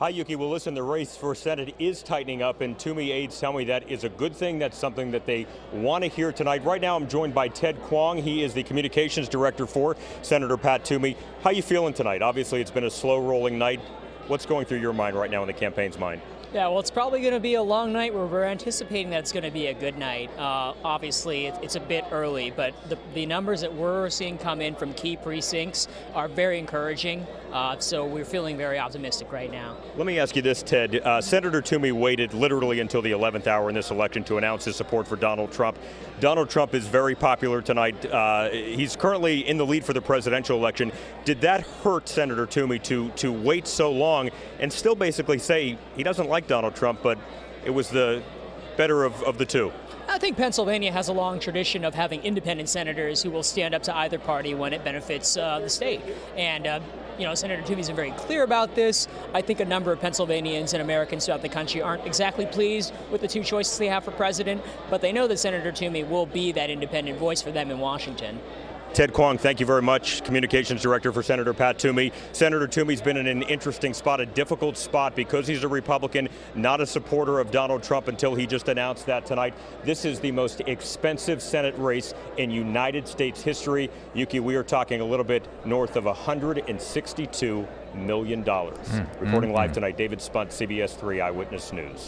Hi, Yuki. Well, listen, the race for Senate is tightening up, and Toomey aides tell me that is a good thing. That's something that they want to hear tonight. Right now, I'm joined by Ted Kwong. He is the communications director for Senator Pat Toomey. How you feeling tonight? Obviously, it's been a slow-rolling night. What's going through your mind right now in the campaign's mind? Yeah, well, it's probably going to be a long night where we're anticipating that it's going to be a good night. Uh, obviously, it's a bit early, but the, the, numbers that we're seeing come in from key precincts are very encouraging. Uh, so we're feeling very optimistic right now. Let me ask you this, Ted. Uh, Senator Toomey waited literally until the 11th hour in this election to announce his support for Donald Trump. Donald Trump is very popular tonight. Uh, he's currently in the lead for the presidential election. Did that hurt Senator Toomey to, to wait so long and still basically say he doesn't like like Donald Trump, but it was the better of, of the two. I think Pennsylvania has a long tradition of having independent senators who will stand up to either party when it benefits uh, the state. And uh, you know, Senator Toomey's been very clear about this. I think a number of Pennsylvanians and Americans throughout the country aren't exactly pleased with the two choices they have for president, but they know that Senator Toomey will be that independent voice for them in Washington. Ted Kwong, thank you very much, Communications Director for Senator Pat Toomey. Senator Toomey's been in an interesting spot, a difficult spot because he's a Republican, not a supporter of Donald Trump until he just announced that tonight. This is the most expensive Senate race in United States history. Yuki, we are talking a little bit north of $162 million. Mm, Reporting mm, live mm. tonight, David Spunt, CBS 3 Eyewitness News.